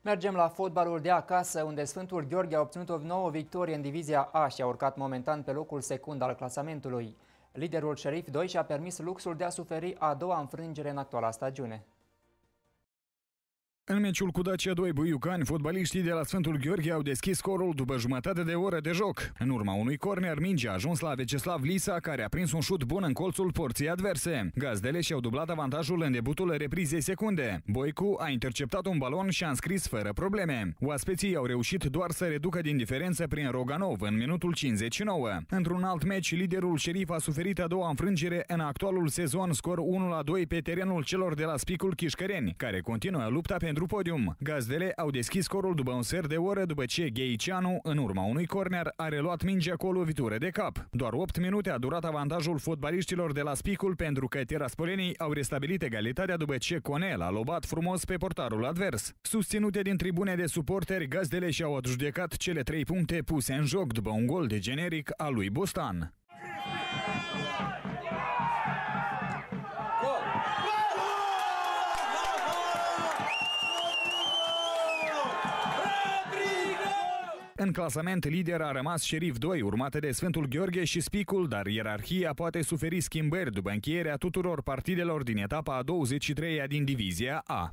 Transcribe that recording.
Mergem la fotbalul de acasă, unde Sfântul Gheorghe a obținut o nouă victorie în divizia A și a urcat momentan pe locul secund al clasamentului. Liderul Șerif 2 și-a permis luxul de a suferi a doua înfrângere în actuala stagiune. În meciul cu Dacia 2 Buiucani, fotbaliștii de la Sfântul Gheorghe au deschis scorul după jumătate de oră de joc. În urma unui corner, mingea a ajuns la Veceslav Lisa, care a prins un șut bun în colțul porții adverse. Gazdele și-au dublat avantajul în debutul reprizei secunde. Boicu a interceptat un balon și a înscris fără probleme. Oaspeții au reușit doar să reducă din diferență prin Roganov în minutul 59. Într-un alt meci, liderul șerif a suferit a doua înfrângere în actualul sezon, scor 1-2 pe terenul celor de la Spicul Chișcăreni, care continuă lupta pentru pentru podium. Gazdele au deschis scorul după un ser de oră după ce Gheicianu, în urma unui corner, a reluat mingea cu o lovitură de cap. Doar 8 minute a durat avantajul fotbaliștilor de la Spicul pentru că teraspolenii au restabilit egalitatea după ce Conel a lobat frumos pe portarul advers. Susținute din tribune de suporteri, gazdele și-au adjudecat cele trei puncte puse în joc după un gol de generic al lui Bostan. În clasament, lider a rămas Șerif 2, urmate de Sfântul Gheorghe și Spicul, dar ierarhia poate suferi schimbări după încheierea tuturor partidelor din etapa a 23-a din divizia A.